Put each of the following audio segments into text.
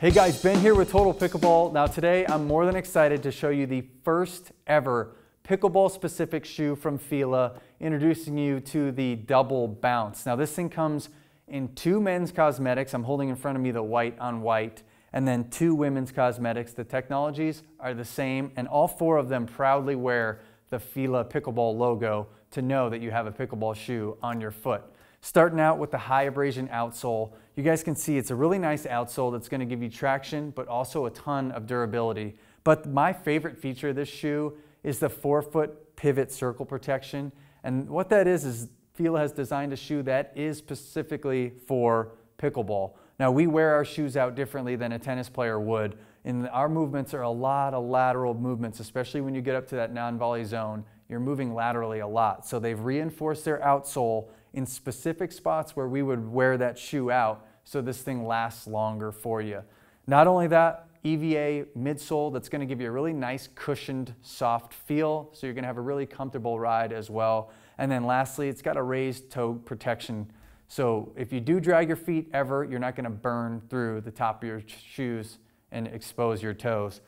Hey guys, Ben here with Total Pickleball. Now today I'm more than excited to show you the first ever pickleball specific shoe from Fila, introducing you to the double bounce. Now this thing comes in two men's cosmetics. I'm holding in front of me the white on white and then two women's cosmetics. The technologies are the same and all four of them proudly wear the Fila pickleball logo to know that you have a pickleball shoe on your foot. Starting out with the high abrasion outsole, you guys can see it's a really nice outsole that's gonna give you traction, but also a ton of durability. But my favorite feature of this shoe is the forefoot pivot circle protection. And what that is, is Fila has designed a shoe that is specifically for pickleball. Now we wear our shoes out differently than a tennis player would. And our movements are a lot of lateral movements, especially when you get up to that non-volley zone. You're moving laterally a lot. So they've reinforced their outsole in specific spots where we would wear that shoe out so this thing lasts longer for you. Not only that, EVA midsole that's going to give you a really nice cushioned soft feel so you're going to have a really comfortable ride as well. And then lastly, it's got a raised toe protection. So if you do drag your feet ever, you're not going to burn through the top of your shoes and expose your toes.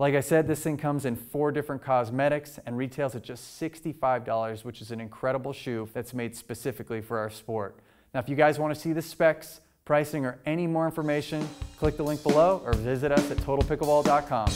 Like I said, this thing comes in four different cosmetics and retails at just $65, which is an incredible shoe that's made specifically for our sport. Now, if you guys want to see the specs, pricing, or any more information, click the link below or visit us at totalpickleball.com.